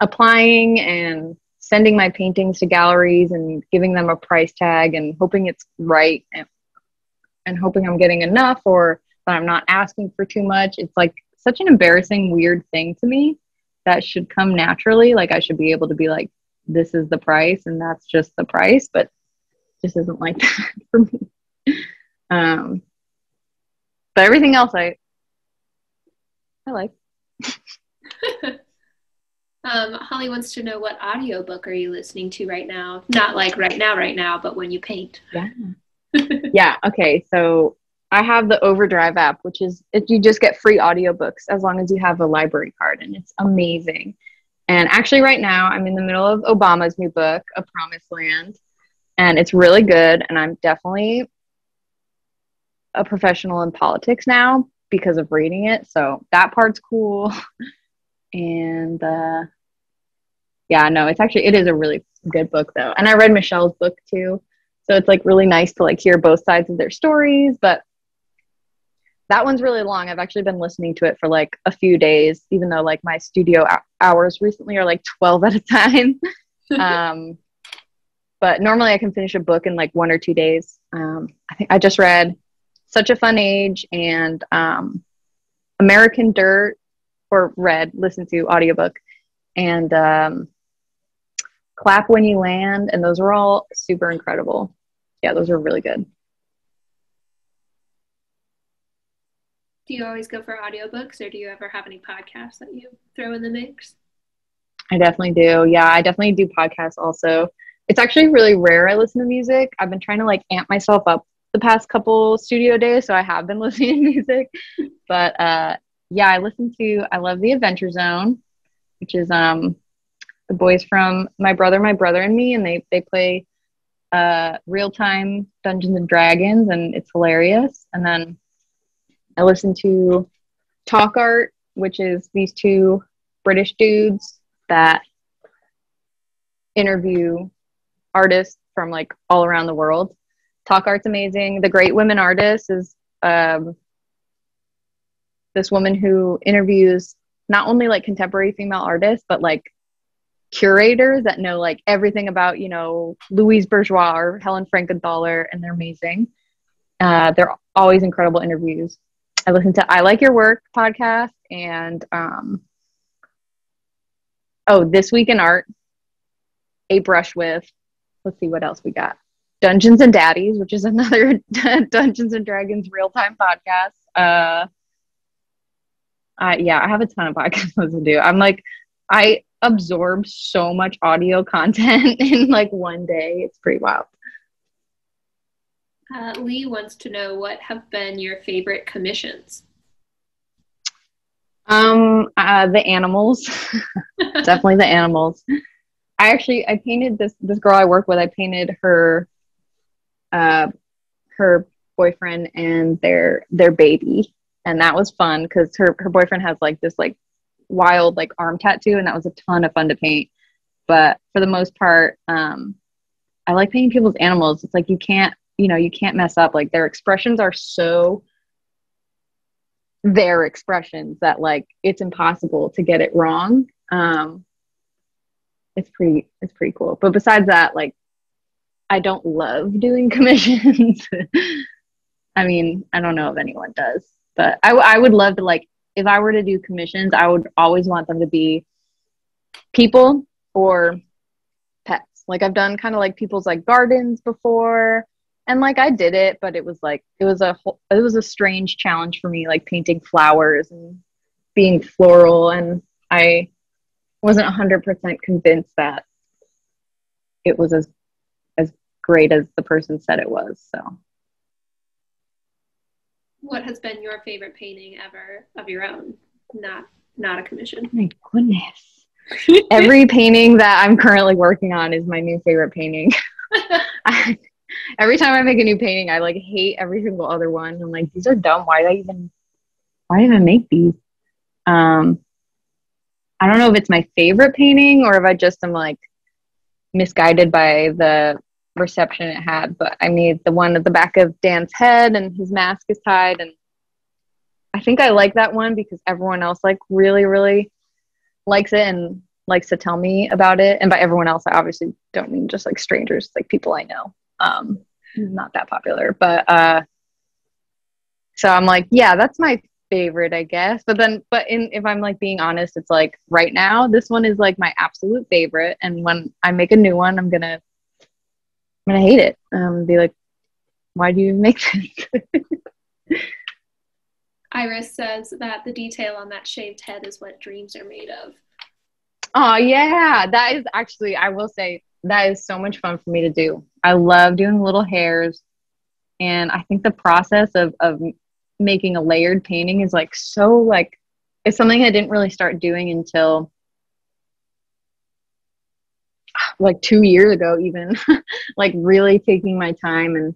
applying and sending my paintings to galleries and giving them a price tag and hoping it's right and, and hoping I'm getting enough or that I'm not asking for too much. It's like such an embarrassing, weird thing to me that should come naturally. Like I should be able to be like, this is the price and that's just the price, but just isn't like *laughs* that for me. Um, but everything else I I like. *laughs* Um, Holly wants to know what audiobook are you listening to right now? Not like right now, right now, but when you paint. Yeah. *laughs* yeah. Okay. So I have the Overdrive app, which is if you just get free audiobooks as long as you have a library card, and it's amazing. And actually, right now, I'm in the middle of Obama's new book, A Promised Land, and it's really good. And I'm definitely a professional in politics now because of reading it. So that part's cool. *laughs* and uh, yeah, no, it's actually it is a really good book though. And I read Michelle's book too, so it's like really nice to like hear both sides of their stories. But that one's really long. I've actually been listening to it for like a few days, even though like my studio hours recently are like twelve *laughs* at a time. um, but normally I can finish a book in like one or two days. Um, I think I just read Such a Fun Age and um, American Dirt or read, listened to audiobook, and um, Clap When You Land, and those were all super incredible. Yeah, those were really good. Do you always go for audiobooks or do you ever have any podcasts that you throw in the mix? I definitely do. Yeah, I definitely do podcasts also. It's actually really rare I listen to music. I've been trying to like amp myself up the past couple studio days, so I have been *laughs* listening to music. But uh, yeah, I listen to I love the Adventure Zone, which is um the boys from My Brother, My Brother and Me, and they they play uh, real time Dungeons and Dragons, and it's hilarious. And then I listen to Talk Art, which is these two British dudes that interview artists from like all around the world. Talk Art's amazing. The Great Women Artist is um, this woman who interviews not only like contemporary female artists, but like curators that know like everything about, you know, Louise Bourgeois or Helen Frankenthaler, and they're amazing. Uh, they're always incredible interviews. I listen to I Like Your Work podcast and um, oh, This Week in Art, A Brush With. Let's see what else we got. Dungeons and Daddies, which is *laughs* another *laughs* Dungeons and Dragons real time podcast. Uh, uh, yeah, I have a ton of podcasts *laughs* to do. I'm like, I absorb so much audio content in like one day. It's pretty wild. Uh, Lee wants to know what have been your favorite commissions. Um, uh, the animals, *laughs* definitely the animals. I actually I painted this this girl I work with. I painted her, uh, her boyfriend and their their baby, and that was fun because her her boyfriend has like this like wild like arm tattoo, and that was a ton of fun to paint. But for the most part, um, I like painting people's animals. It's like you can't you know you can't mess up. Like their expressions are so their expressions that like it's impossible to get it wrong. Um, it's pretty it's pretty cool. But besides that, like I don't love doing *laughs* commissions. I mean, I don't know if anyone does. But I, I would love to like if I were to do commissions, I would always want them to be people or pets. Like I've done kind of like people's like gardens before and like I did it, but it was like it was a whole, it was a strange challenge for me like painting flowers and being floral and I wasn't 100% convinced that it was as as great as the person said it was. So what has been your favorite painting ever of your own? Not not a commission. My goodness. *laughs* Every painting that I'm currently working on is my new favorite painting. *laughs* *laughs* I, every time I make a new painting, I like hate every single other one. I'm like, these are dumb. Why did I even why I make these? Um I don't know if it's my favorite painting or if I just am like misguided by the reception it had, but I made the one at the back of Dan's head and his mask is tied and I think I like that one because everyone else like really really likes it and likes to tell me about it and by everyone else I obviously don't mean just like strangers like people I know um not that popular but uh so I'm like yeah that's my favorite I guess but then but in if I'm like being honest it's like right now this one is like my absolute favorite and when I make a new one I'm gonna I'm gonna hate it. Um, be like, why do you make this? *laughs* Iris says that the detail on that shaved head is what dreams are made of. Oh yeah, that is actually I will say that is so much fun for me to do. I love doing little hairs, and I think the process of of making a layered painting is like so like it's something I didn't really start doing until like two years ago even *laughs* like really taking my time and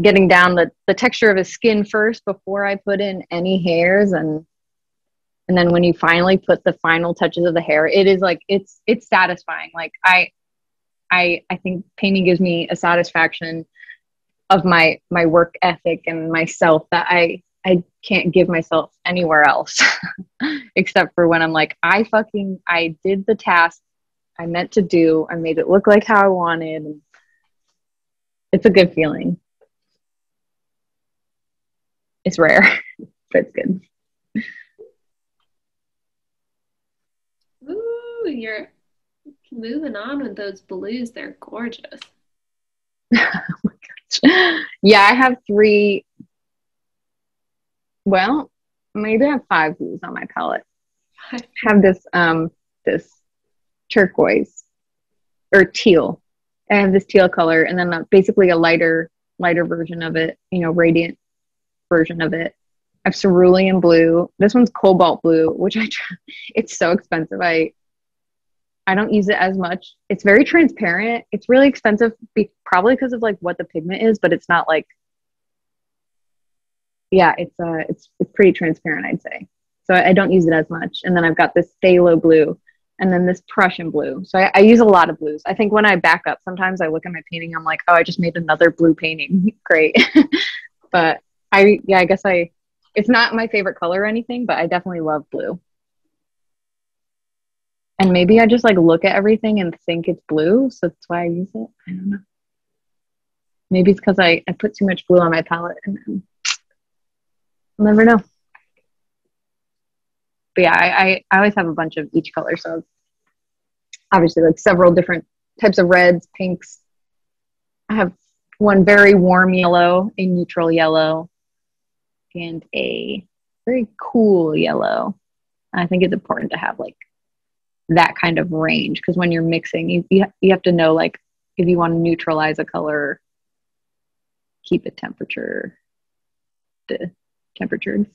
getting down the, the texture of his skin first before i put in any hairs. And and then when you finally put the final touches of the hair it is like it's it's satisfying. Like i i i think painting gives me a satisfaction of my my work ethic and myself that i i can't give myself anywhere else *laughs* except for when i'm like i fucking i did the task I meant to do. I made it look like how I wanted. It's a good feeling. It's rare, *laughs* but it's good. Ooh, you're moving on with those blues. They're gorgeous. *laughs* oh my gosh. Yeah, I have three. Well, maybe I have five blues on my palette. I have this um this turquoise or teal. I have this teal color and then basically a lighter, lighter version of it, you know, radiant version of it. I have cerulean blue. This one's cobalt blue, which I try, *laughs* it's so expensive. I I don't use it as much. It's very transparent. It's really expensive, be- probably because of like what the pigment is, but it's not like, yeah, it's uh, it's it's pretty transparent, I'd say. So I, I don't use it as much. And then I've got this phthalo blue, and then this Prussian blue. So I, I use a lot of blues. I think when I back up, sometimes I look at my painting, I'm like, oh, I just made another blue painting. *laughs* Great. *laughs* but I, yeah, I guess I, it's not my favorite color or anything, but I definitely love blue. And maybe I just like look at everything and think it's blue, so that's why I use it. I don't know. Maybe it's because I, I put too much blue on my palette and then I'll never know. But yeah, I, I, I always have a bunch of each color, so obviously like several different types of reds, pinks. I have one very warm yellow, a neutral yellow, and a very cool yellow. I think it's important to have like that kind of range because when you're mixing, you, you, you have to know like if you want to neutralize a color, keep it temperature, the temperatures.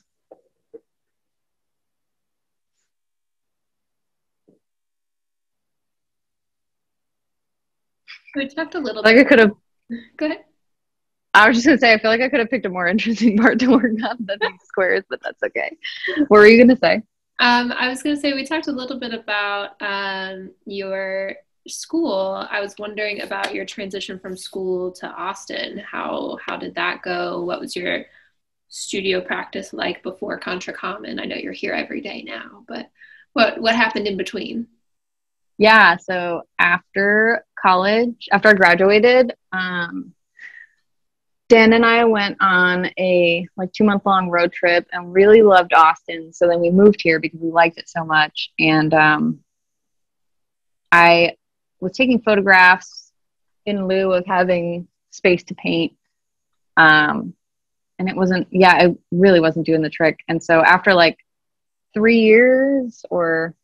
We talked a little like bit. I could have. *laughs* Go ahead. I was just gonna say I feel like I could have picked a more *laughs* interesting part to work on than these squares, but that's okay. What were you gonna say? Um, I was going to say we talked a little bit about um, your school. I was wondering about your transition from school to Austin. How how did that go? What was your studio practice like before Contracommon? I know you're here every day now, but what what happened in between? Yeah, so after college, after I graduated, um, Dan and I went on a like two month long road trip and really loved Austin. So then we moved here because we liked it so much. And um, I was taking photographs in lieu of having space to paint. Um, and it wasn't, yeah, it really wasn't doing the trick. And so after like three years or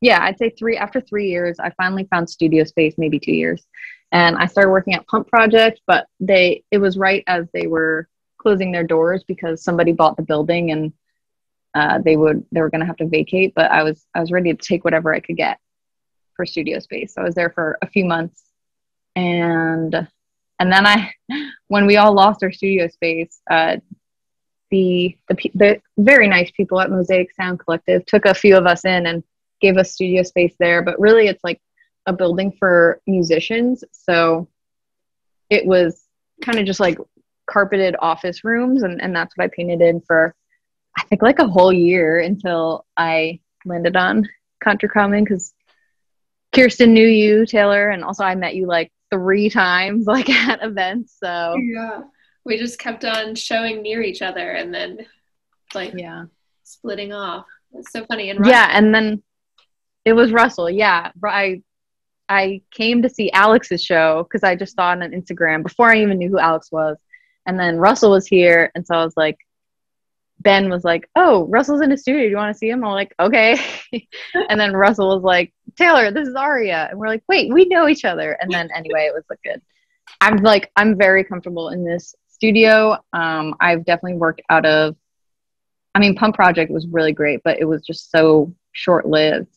yeah, I'd say three, after three years, I finally found studio space, maybe two years and I started working at Pump Project, but they it was right as they were closing their doors because somebody bought the building and uh, they would they were going to have to vacate. But I was I was ready to take whatever I could get for studio space. So I was there for a few months, and and then I *laughs* when we all lost our studio space. Uh, the, the the very nice people at Mosaic Sound Collective took a few of us in and gave us studio space there. But really, it's like a building for musicians. So it was kind of just like carpeted office rooms. And, and that's what I painted in for, I think, like a whole year until I landed on Contracommon because Kirsten knew you, Taylor. And also I met you like three times, *laughs* like at events. So yeah, we just kept on showing near each other and then like yeah, splitting off. It's so funny. And yeah, and then it was Russell. Yeah, I I came to see Alex's show because I just saw it on Instagram before I even knew who Alex was. And then Russell was here. And so I was like, Ben was like, Oh, Russell's in the studio. Do you want to see him? I'm like, Okay. *laughs* and then Russell was like, Taylor, this is Aria. And we're like, Wait, we know each other. And then anyway, it was like good. I'm like, I'm very comfortable in this studio. Um, I've definitely worked out of, I mean, Pump Project was really great, but it was just so short lived.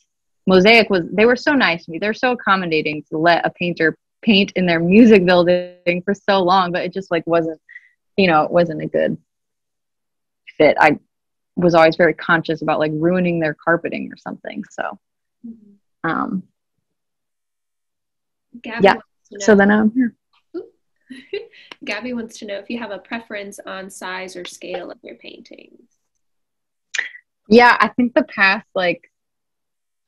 Mosaic was they were so nice to me. They're so accommodating to let a painter paint in their music building for so long, but it just like wasn't, you know, it wasn't a good fit. I was always very conscious about like ruining their carpeting or something. So, mm-hmm. um, Gabby yeah. So then I'm here. *laughs* Gabby wants to know if you have a preference on size or scale of your paintings. Yeah, I think the past like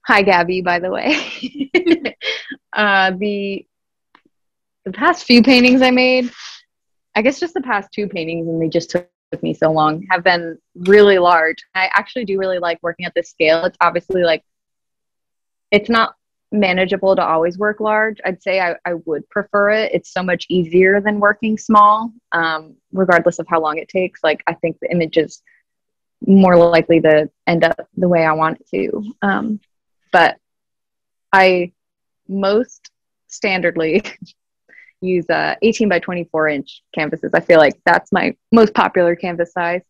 Hi, Gabby, by the way. *laughs* uh, the the past few paintings I made, I guess just the past two paintings, and they just took me so long, have been really large. I actually do really like working at this scale. It's obviously like, it's not manageable to always work large. I'd say I, I would prefer it. It's so much easier than working small, um, regardless of how long it takes. Like, I think the image is more likely to end up the way I want it to. Um, but I most standardly *laughs* use uh, 18 by 24 inch canvases. I feel like that's my most popular canvas size.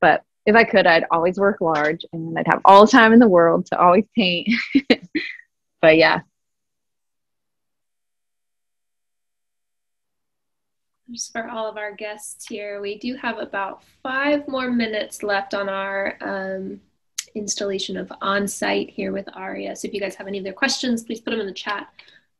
But if I could, I'd always work large and I'd have all the time in the world to always paint. *laughs* but yeah. Just for all of our guests here, we do have about five more minutes left on our um, installation of on site here with Aria. So if you guys have any other questions, please put them in the chat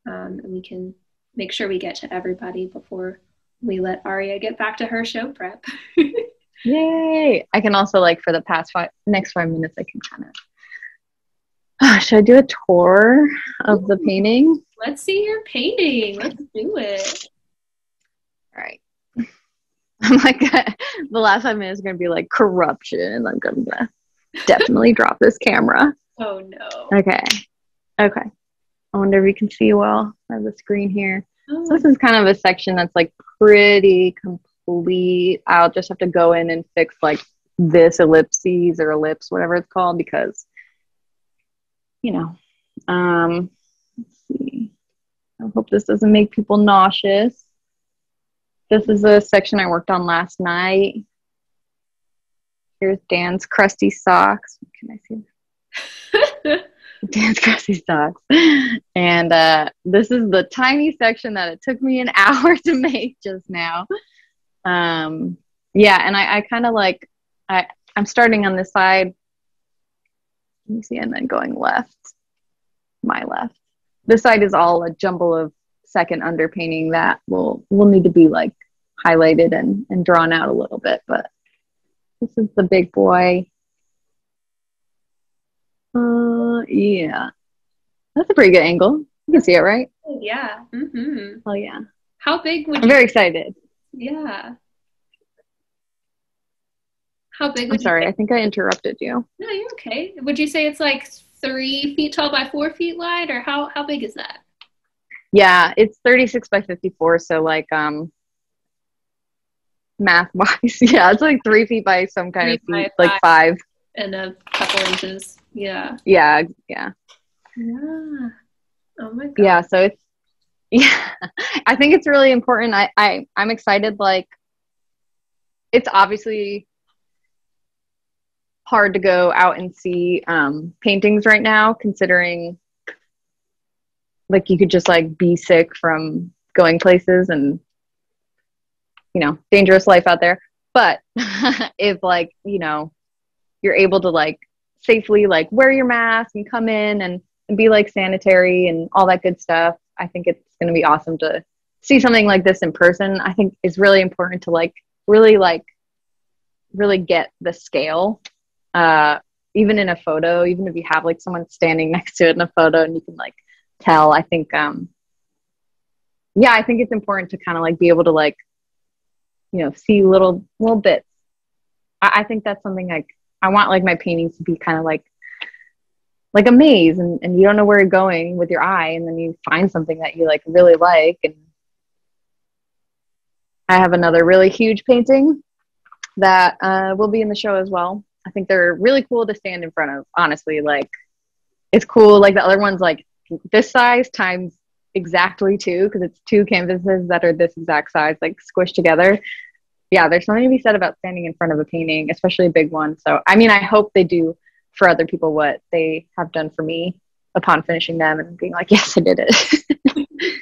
um, and we can make sure we get to everybody before we let Aria get back to her show prep. *laughs* Yay! I can also like for the past five next five minutes, I can kind of. Uh, should I do a tour of the painting? Let's see your painting. Let's do it. All right. *laughs* I'm like *laughs* the last five minutes are gonna be like corruption. I'm gonna definitely drop this camera. *laughs* Oh no. Okay. Okay. I wonder if you can see well. I have the screen here. Oh. So this is kind of a section that's like pretty complete. I'll just have to go in and fix like this ellipses or ellipse, whatever it's called, because you know. Um let's see. I hope this doesn't make people nauseous. This is a section I worked on last night. Here's Dan's crusty socks. Can I see? *laughs* Dan's crusty socks. And uh, this is the tiny section that it took me an *laughs* hour to make just now. Um, yeah, and I, I kind of like I I'm starting on this side. Let me see, and then going left, my left. This side is all a jumble of second underpainting that will will need to be like highlighted and, and drawn out a little bit, but this is the big boy. Uh, yeah. That's a pretty good angle. You can see it, right? Yeah. Mm-hmm. Oh, yeah. How big would I'm you... very excited. Yeah. How big I'm sorry, I think I interrupted you. No, you're okay. Would you say it's like three feet tall by four feet wide, or how, how big is that? Yeah, it's 36 by 54. So, like, um, math wise. *laughs* yeah, it's like three feet by some kind three of feet, like five. And a couple inches. Yeah. Yeah, yeah. Yeah. Oh my god. Yeah, so it's *laughs* yeah. I think it's really important. I, I I'm excited like it's obviously hard to go out and see um, paintings right now considering like you could just like be sick from going places and you know, dangerous life out there. But *laughs* if like, you know, you're able to like safely like wear your mask and come in and, and be like sanitary and all that good stuff, I think it's going to be awesome to see something like this in person. I think it's really important to like really like really get the scale. Uh, even in a photo, even if you have like someone standing *laughs* next to it in a photo and you can like tell, I think, um, yeah, I think it's important to kind of like be able to like you know see little little bits. I, I think that's something like i want like my paintings to be kind of like like a maze and, and you don't know where you're going with your eye and then you find something that you like really like and i have another really huge painting that uh, will be in the show as well. I think they're really cool to stand in front of honestly like it's cool like the other one's like this size times exactly two because it's two canvases that are this exact size, like squished together. Yeah, there's something to be said about standing in front of a painting, especially a big one. So, I mean, I hope they do for other people what they have done for me upon finishing them and being like, yes, I did it. *laughs*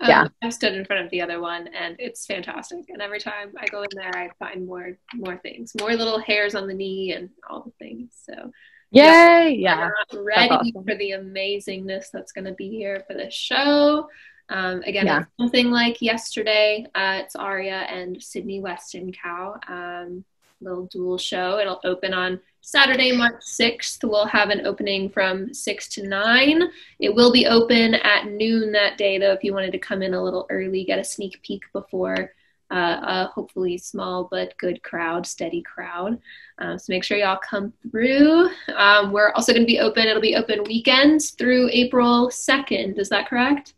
yeah. Um, I've stood in front of the other one and it's fantastic. And every time I go in there, I find more, more things, more little hairs on the knee and all the things. So Yay! Yeah. ready awesome. for the amazingness that's going to be here for this show. Um, again, yeah. something like yesterday. Uh, it's Aria and Sidney Westenskow. Um, little dual show. It'll open on Saturday, March 6th. We'll have an opening from 6 to 9. It will be open at noon that day, though, if you wanted to come in a little early, get a sneak peek before uh, a hopefully small but good crowd, steady crowd. Um, so make sure y'all come through. Um, we're also going to be open, it'll be open weekends through April 2nd. Is that correct?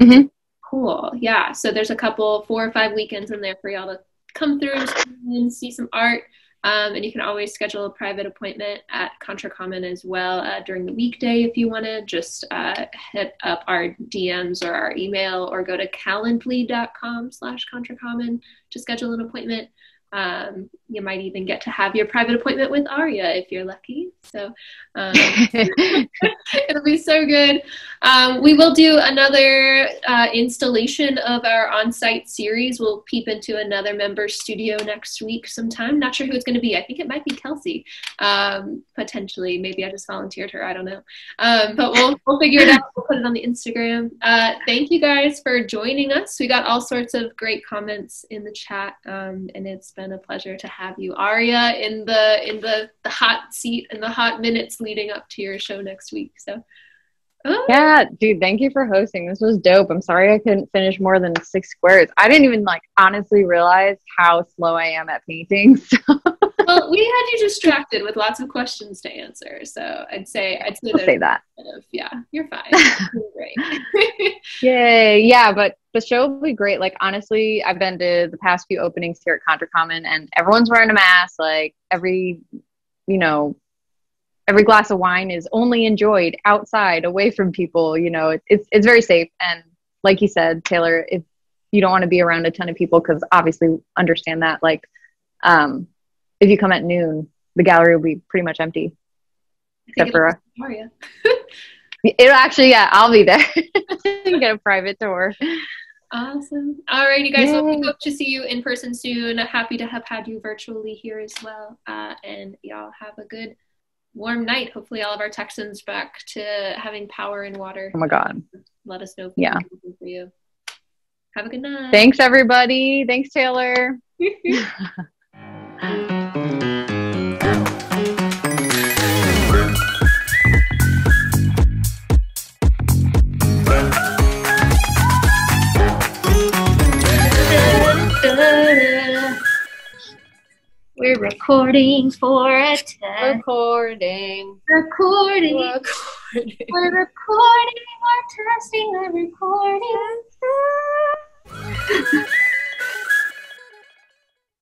Mm-hmm. Cool. Yeah. So there's a couple, four or five weekends in there for y'all to come through and see some art. Um, and you can always schedule a private appointment at Contracommon as well uh, during the weekday if you want to. Just uh, hit up our DMs or our email or go to calendly.com slash Contracommon to schedule an appointment. Um, you might even get to have your private appointment with Aria if you're lucky. So um, *laughs* it'll be so good. Um, we will do another uh, installation of our on site series. We'll peep into another member's studio next week sometime. Not sure who it's going to be. I think it might be Kelsey, um, potentially. Maybe I just volunteered her. I don't know. Um, but we'll, we'll figure it out. We'll put it on the Instagram. Uh, thank you guys for joining us. We got all sorts of great comments in the chat, um, and it's been a pleasure to have you, Aria, in the in the the hot seat and the hot minutes leading up to your show next week. So. Oh. Yeah, dude, thank you for hosting. This was dope. I'm sorry I couldn't finish more than six squares. I didn't even like honestly realize how slow I am at painting. *laughs* So. Well, we had you distracted with lots of questions to answer. So I'd say I'd say, say that. *laughs* Of, yeah, you're fine. *laughs* You're great. *laughs* Yay. Yeah, but the show will be great. Like honestly, I've been to the past few openings here at Contracommon and everyone's wearing a mask. Like every, you know, every glass of wine is only enjoyed outside away from people you know it, it's it's very safe and like you said taylor if you don't want to be around a ton of people because obviously understand that like um if you come at noon the gallery will be pretty much empty except for Maria. *laughs* it'll actually yeah i'll be there *laughs* *laughs* get a private tour Awesome. All right, you guys. Well, we hope to see you in person soon. Happy to have had you virtually here as well. Uh, and y'all have a good warm night. Hopefully, all of our Texans back to having power and water. Oh my God. Let us know. yeah. For you. Have a good night. Thanks, everybody. Thanks, Taylor. We're recording for a test. Recording. Recording. Recording. We're recording. We're testing. We're recording. *laughs*